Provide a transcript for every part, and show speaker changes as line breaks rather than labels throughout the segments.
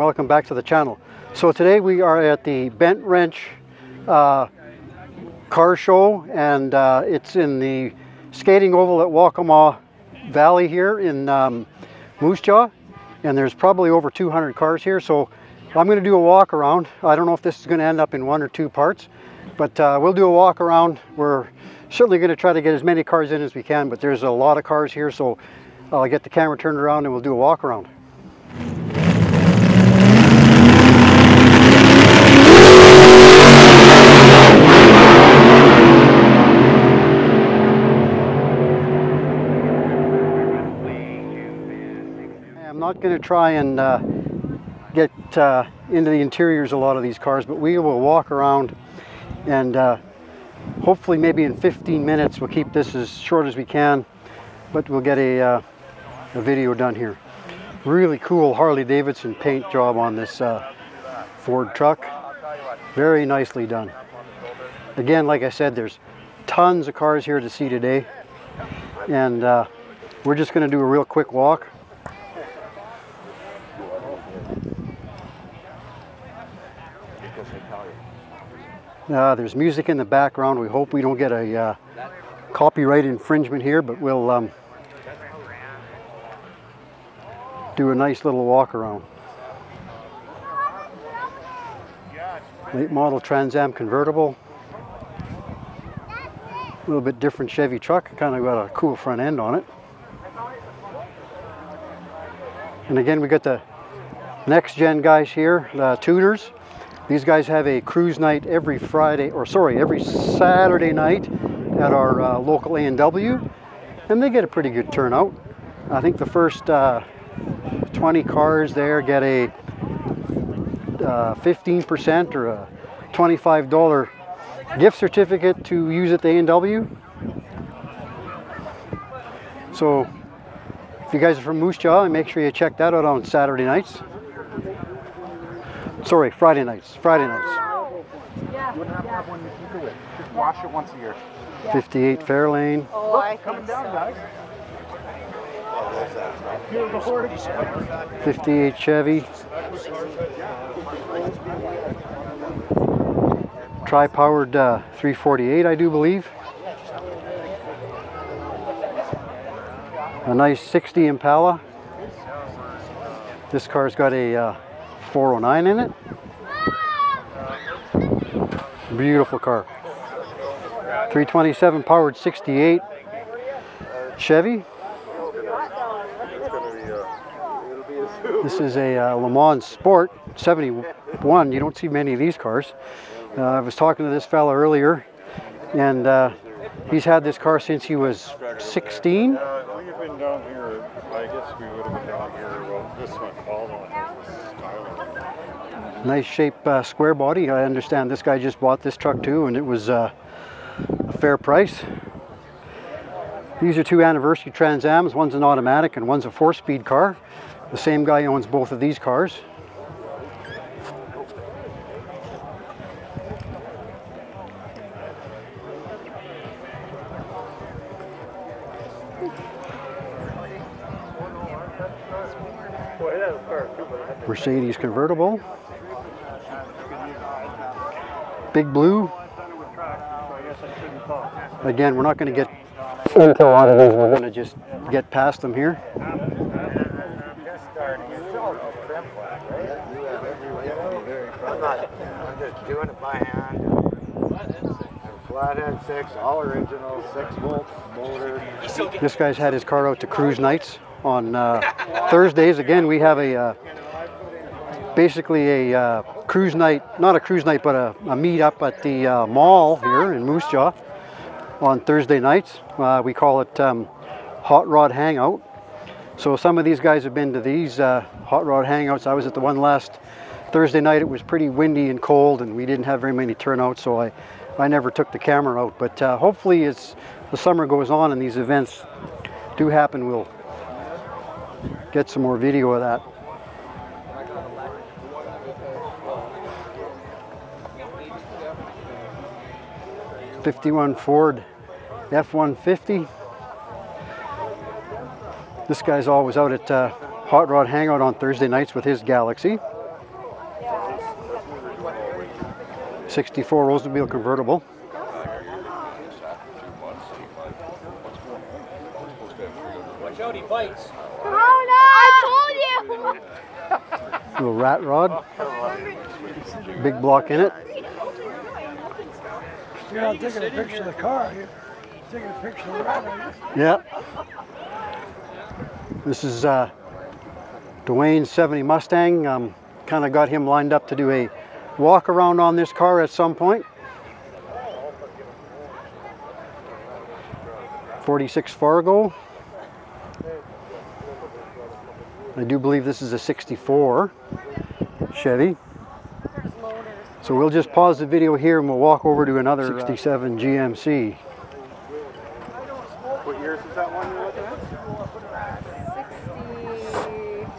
Welcome back to the channel. So today we are at the Bent Wrench uh, car show and uh, it's in the skating oval at Wakamow Valley here in um, Moose Jaw and there's probably over 200 cars here so I'm going to do a walk around. I don't know if this is going to end up in one or two parts but uh, we'll do a walk around. We're certainly going to try to get as many cars in as we can but there's a lot of cars here so I'll get the camera turned around and we'll do a walk around. Not going to try and uh, get uh, into the interiors a lot of these cars, but we will walk around and uh, hopefully maybe in 15 minutes we'll keep this as short as we can, but we'll get a, uh, a video done here. Really cool Harley Davidson paint job on this uh, Ford truck. Very nicely done. Again, like I said, there's tons of cars here to see today. And uh, we're just going to do a real quick walk. Uh, there's music in the background. We hope we don't get a uh, copyright infringement here, but we'll um, do a nice little walk around. Late model Trans Am convertible. A little bit different Chevy truck, kind of got a cool front end on it. And again, we got the next gen guys here, the tuners. These guys have a cruise night every Friday, or sorry, every Saturday night at our uh, local A&W, and they get a pretty good turnout. I think the first uh, 20 cars there get a 15% uh, or a $25 gift certificate to use at the A&W. So if you guys are from Moose Jaw, make sure you check that out on Saturday nights. Sorry, Friday nights. Friday nights.
You wouldn't have to have one to it. Just wash it once a year.
58 Fairlane.
Oh, I coming down, guys.
58 Chevy. Tri-powered uh, 348, I do believe. A nice 60 Impala. This car's got a uh, 409 in it. Beautiful car. 327 powered 68 Chevy. This is a uh, Le Mans Sport 71. You don't see many of these cars. Uh, I was talking to this fella earlier, and uh, he's had this car since he was 16.
Uh, we've been down here, I guess we would have been down here, well, this one following
Nice shape uh, square body. I understand this guy just bought this truck too, and it was uh, a fair price. These are two anniversary Transams. One's an automatic and one's a four-speed car. The same guy owns both of these cars. Mercedes convertible. Big Blue. Again, we're not going to get into a lot of these. We're going to just get past them here.
I'm just doing it by hand. Flathead 6, all original, 6 volt motor.
This guy's had his car out to cruise nights on uh, Thursdays. Again, we have a uh, basically a uh, cruise night, not a cruise night, but a, a meet up at the uh, mall here in Moose Jaw on Thursday nights. Uh, we call it um, Hot Rod Hangout. So some of these guys have been to these uh, Hot Rod Hangouts. I was at the one last Thursday night. It was pretty windy and cold and we didn't have very many turnouts, so I, I never took the camera out. But uh, hopefully as the summer goes on and these events do happen, we'll get some more video of that. 51 Ford F-150. This guy's always out at uh, Hot Rod Hangout on Thursday nights with his Galaxie. 64 Oldsmobile convertible.
Watch out, he bites.
Oh no! I told you!
Little rat rod. Big block in it.
You're not taking a picture of the car. You're taking a picture of the rat.
Yeah. This is uh, Dwayne's 70 Mustang. Um, kind of got him lined up to do a walk around on this car at some point. 46 Fargo. I do believe this is a 64 Chevy. So we'll just pause the video here and we'll walk over to another 67 GMC.
What years is that one you're looking at?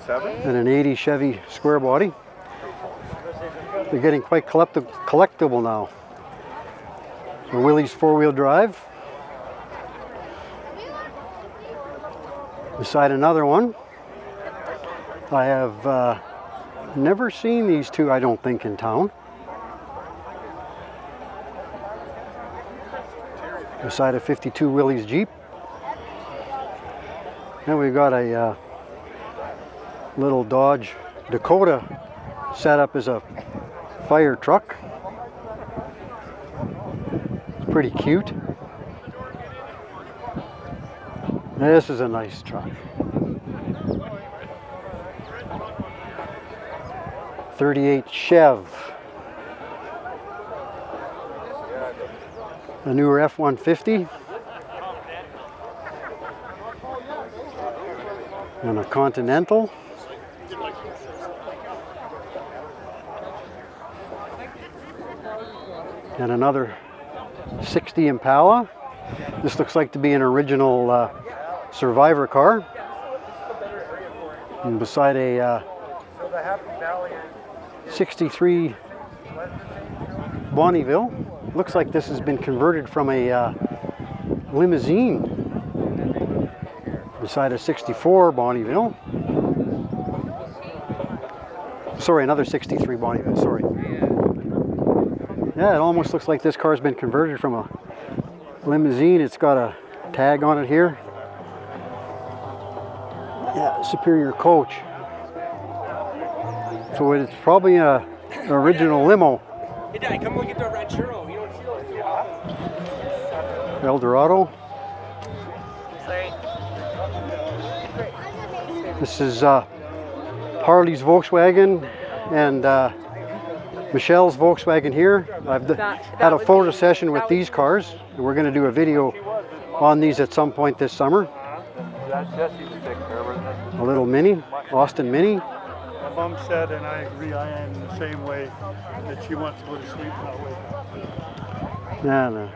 Seven?
and an 80 Chevy square body. They're getting quite collecti- collectible now. So Willys four-wheel drive. Beside another one. I have uh, never seen these two, I don't think, in town. Beside a 52 Willys Jeep. And we've got a uh, little Dodge Dakota set up as a fire truck. Pretty cute. This is a nice truck. 38 Chev. A newer F-150. And a Continental. and another 60 Impala. This looks like to be an original uh, survivor car. And beside a uh, 63 Bonneville. Looks like this has been converted from a uh, limousine beside a 64 Bonneville. Sorry, another 63 Bonneville, sorry. Yeah, it almost looks like this car's been converted from a limousine. It's got a tag on it here. Yeah, Superior Coach. So it's probably a original limo.
Hey, Dad, come go get the red churro.
Eldorado. This is uh, Harley's Volkswagen and uh, Michelle's Volkswagen here. I've d-
That-
had a photo
be-
session with
that would-
these cars. And we're going to do a video on these at some point this summer.
That's Jesse to take care of it.
A little Mini, Austin Mini.
My mom said, and I agree, I am the same way, that she wants to go to sleep that way.
And a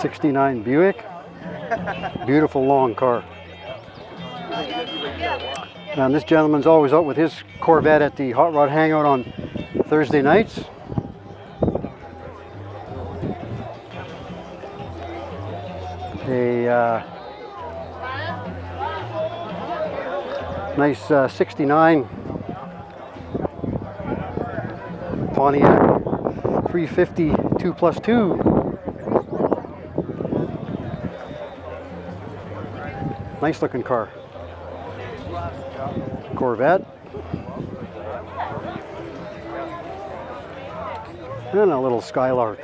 69 Buick. Beautiful long car. And this gentleman's always out with his Corvette at the Hot Rod Hangout on Thursday nights. A uh, nice uh, 69 Pontiac 350 2 plus 2. Nice looking car. Corvette. And a little Skylark.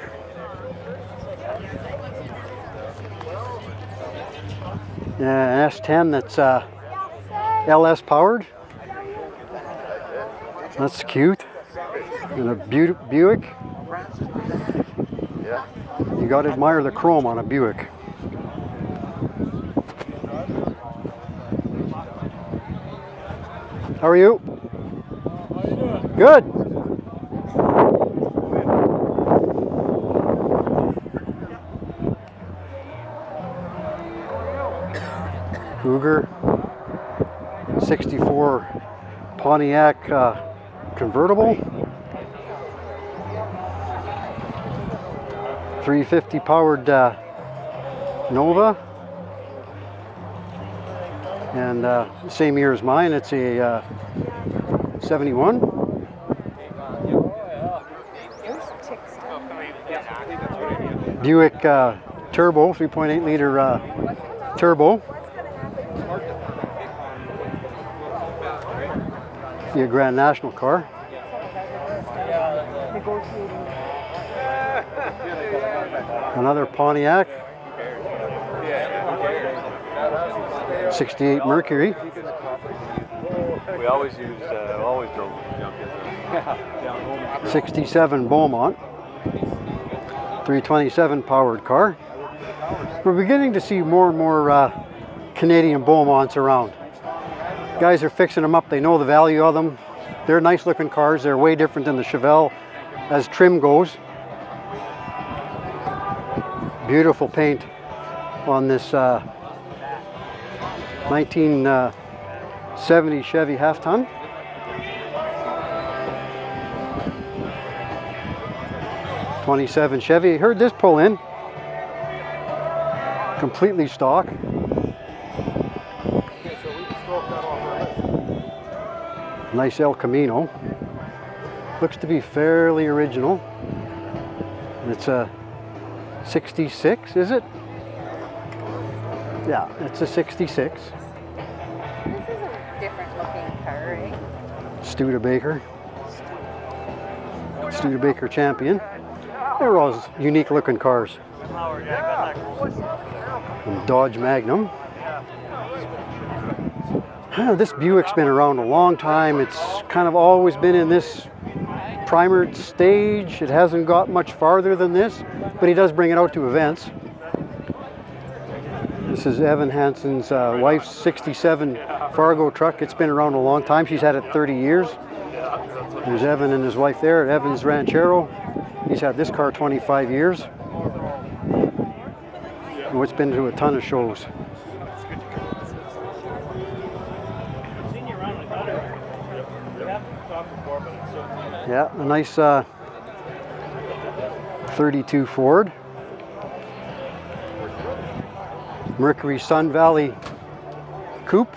Yeah, an S10 that's uh, LS powered. That's cute. And a Bu- Buick. You got to admire the chrome on a Buick. How are you? Good. Cougar, 64 Pontiac uh, convertible, 350 powered uh, Nova, and uh, same year as mine. It's a uh, 71. Buick uh, turbo, 3.8 liter uh, turbo. Be a Grand National car. Another Pontiac. 68 Mercury.
We always used, uh, always drove kids.
67 Beaumont, 327 powered car. We're beginning to see more and more uh, Canadian Beaumonts around. Guys are fixing them up, they know the value of them. They're nice looking cars, they're way different than the Chevelle as trim goes. Beautiful paint on this uh, 1970 uh, Chevy half ton. Twenty-seven Chevy. Heard this pull in. Completely stock. Nice El Camino. Looks to be fairly original. It's a 66, is it? Yeah, it's a 66. Studebaker. Studebaker champion. They're all unique looking cars. And Dodge Magnum. This Buick's been around a long time. It's kind of always been in this primered stage. It hasn't got much farther than this, but he does bring it out to events. This is Evan Hansen's uh, wife's 67 Fargo truck. It's been around a long time. She's had it 30 years. There's Evan and his wife there at Evan's Ranchero. He's had this car 25 years. Oh, it's been to a ton of shows. Yeah, a nice uh, 32 Ford. Mercury Sun Valley Coupe.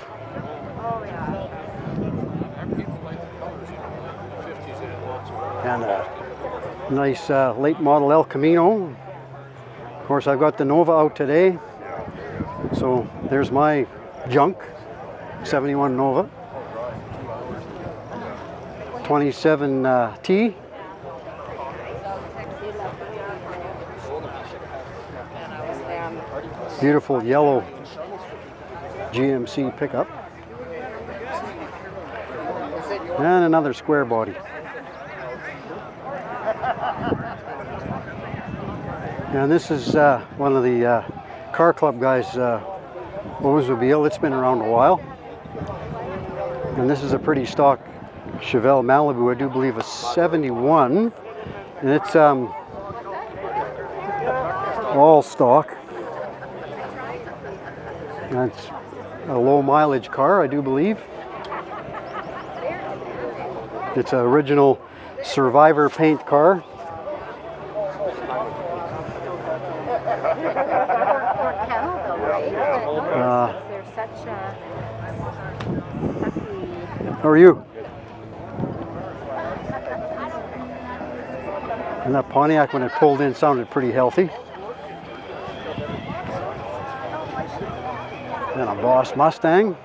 And a nice uh, late model El Camino. Of course, I've got the Nova out today. So there's my junk, 71 Nova. 27 uh, T. Beautiful yellow GMC pickup. And another square body. And this is uh, one of the uh, car club guys' uh, Oldsmobile. It's been around a while. And this is a pretty stock Chevelle Malibu, I do believe a 71. And it's um, all stock. That's a low mileage car, I do believe. It's an original Survivor paint car. Uh,
They're such a
how are you? And that Pontiac, when it pulled in, sounded pretty healthy. And a Boss Mustang.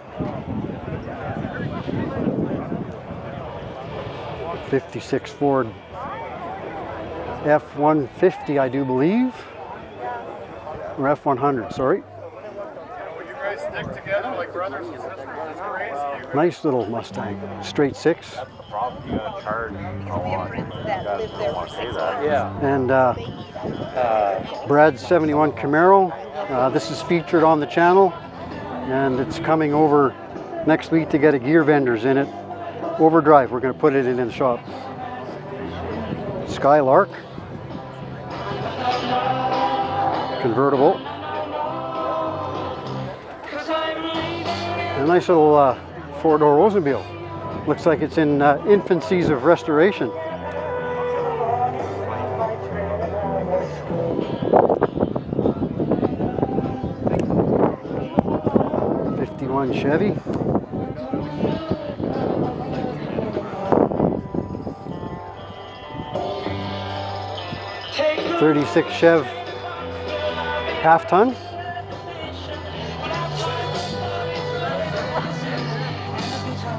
56 Ford F-150, I do believe. Or F-100, sorry.
Will you guys stick together like brothers and sisters?
Nice little Mustang. Straight six.
The problem, you gotta charge a lot. You guys don't want to pay that.
Yeah.
And uh, Brad's 71 Camaro. Uh, this is featured on the channel and it's coming over next week to get a gear vendors in it. Overdrive, we're going to put it in the shop. Skylark. Convertible. A nice little uh, four-door Oldsmobile. Looks like it's in uh, infancies of restoration. Chevy. Thirty-six Chev half ton.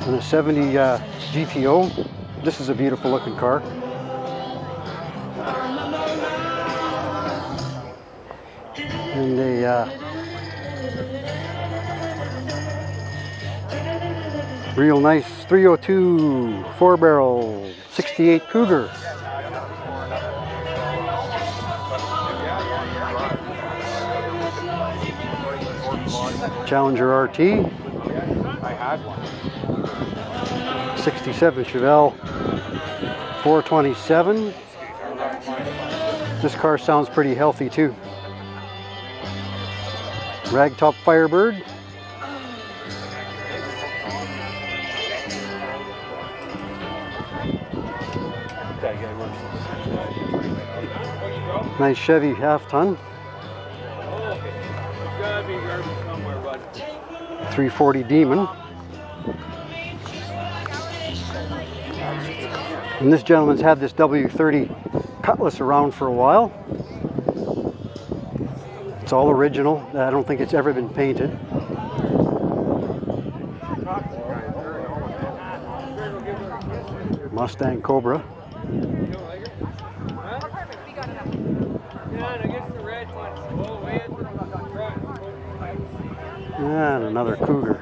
And a 70 uh, GTO. This is a beautiful looking car. And a uh, real nice 302 four barrel 68 Cougar. Challenger RT.
I had one.
67 Chevelle 427. This car sounds pretty healthy too. Ragtop Firebird. Nice Chevy half ton. 340 Demon. And this gentleman's had this W30 Cutlass around for a while. It's all original. I don't think it's ever been painted. Mustang Cobra. And another Cougar.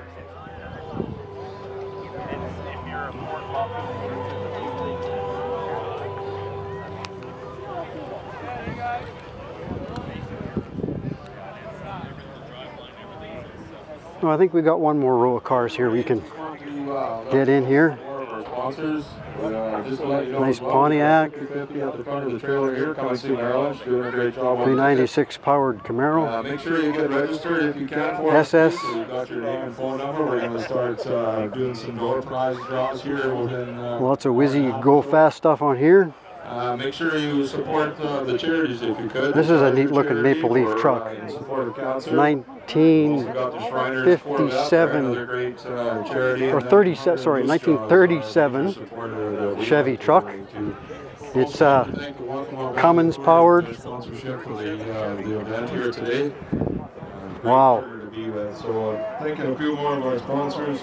Well, I think we got one more row of cars here we can get in here.
One of our sponsors, uh, just to let you know.
Nice
well,
Pontiac.
350 at the front of the trailer here, coming to Maryland, doing a great job.
396 powered
Uh,
Camaro.
make sure you get registered if you can for.
SS.
We've got your name and phone number. We're gonna start, uh, doing some door prize draws here within, uh.
Lots of whizzy go fast stuff on here.
Uh, make sure you support uh, the charities if you could.
This is a neat looking Maple Leaf truck.
uh, in support of cancer.
19
Also got the Shriners Corvette,
57
another great, uh, charity.
or
And
37 sorry,
uh,
1937
support of the-
Chevy truck. It's uh,
Thank the Welcome Out
Cummins powered.
for their Sponsorship for the, the event here today. Great
Wow.
honor to be with. So thanking a few more of our sponsors.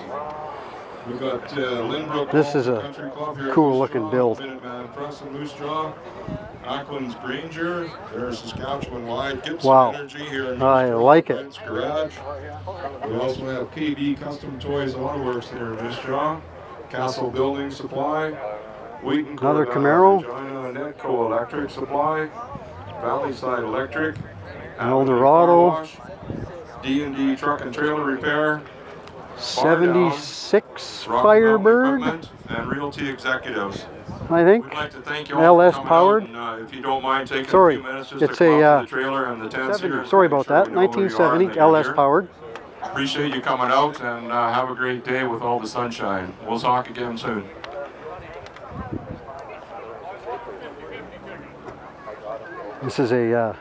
We've got uh, Lynbrook
This is a
Country Club here
cool looking build.
Minuteman Press and Moose Jaw. Ackland's Grainger, there's Saskatchewan Wide, Gibson
Wow.
Energy here in
I like it.
Garage. We also have KB Custom Toys Auto Works here in Jaw, Castle Building Supply, Wheaton
Another Camaro.
Regina Nedco Electric Supply, Valley Side Electric,
An Eldorado.
D&D Truck and Trailer Repair,
76
Rocky
Firebird,
and Realty Executives.
I think.
Like to thank you all
LS powered.
and, uh, if you don't mind taking
Sorry,
a few minutes just
it's
to
a, uh,
the trailer and the tents here.
70, sorry about that.
sure are
1970
that
LS powered.
Appreciate you coming out and uh, have a great day with all the sunshine. We'll talk again soon.
This is a uh,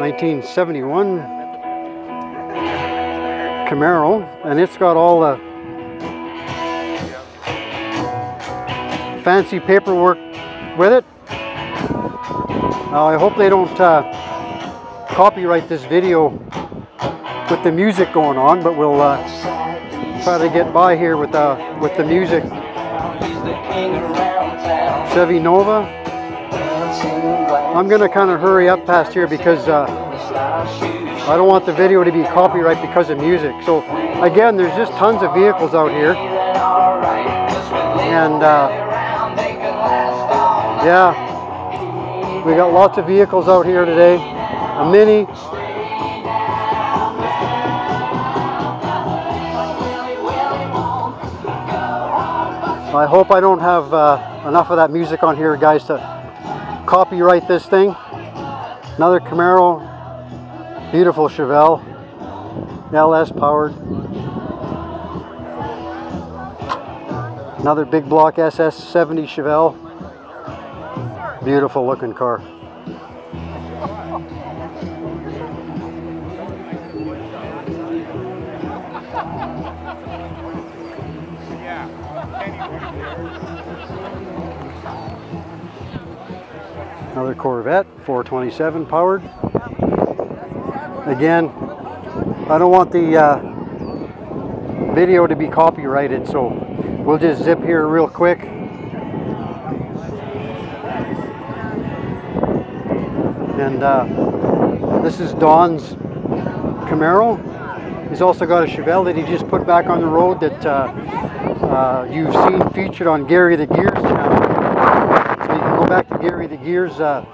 1971 Camaro, and it's got all the fancy paperwork with it. Now I hope they don't uh, copyright this video with the music going on, but we'll uh, try to get by here with uh, with the music. Chevy Nova. I'm gonna kind of hurry up past here because uh, I don't want the video to be copyright because of music. So again, there's just tons of vehicles out here, and uh, yeah, we got lots of vehicles out here today. A Mini. I hope I don't have uh, enough of that music on here, guys, to copyright this thing. Another Camaro, beautiful Chevelle, LS powered. Another big block SS70 Chevelle, beautiful looking car. Another Corvette, 427 powered. Again, I don't want the uh, video to be copyrighted, so we'll just zip here real quick. And uh, this is Don's Camaro. He's also got a Chevelle that he just put back on the road that uh, uh, you've seen featured on Gary the Gears channel. So you can go back to Gary the Gears uh,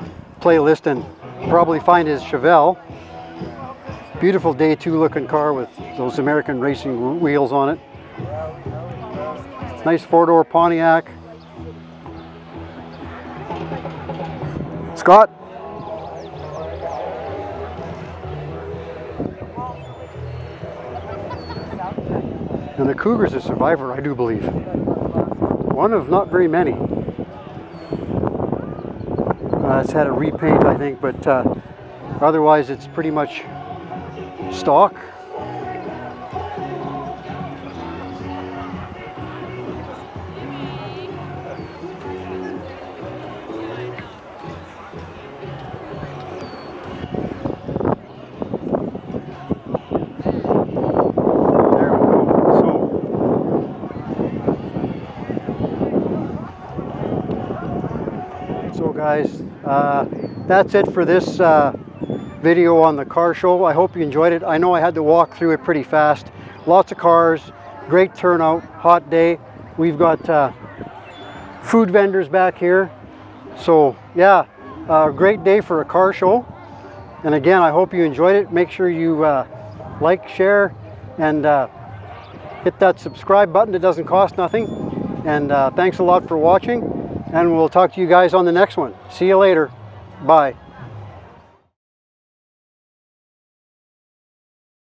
playlist and probably find his Chevelle. Beautiful day two looking car with those American racing wheels on it. Nice four door Pontiac. Scott? And the Cougar's a survivor, I do believe. One of not very many. Uh, it's had a repaint, I think, but uh, otherwise it's pretty much stock. Guys, uh, that's it for this uh, video on the car show. I hope you enjoyed it. I know I had to walk through it pretty fast. Lots of cars, great turnout, hot day. We've got uh, food vendors back here. So yeah, uh, great day for a car show. And again, I hope you enjoyed it. Make sure you uh, like, share, and uh, hit that subscribe button. It doesn't cost nothing. And uh, thanks a lot for watching. And we'll talk to you guys on the next one. See you later. Bye.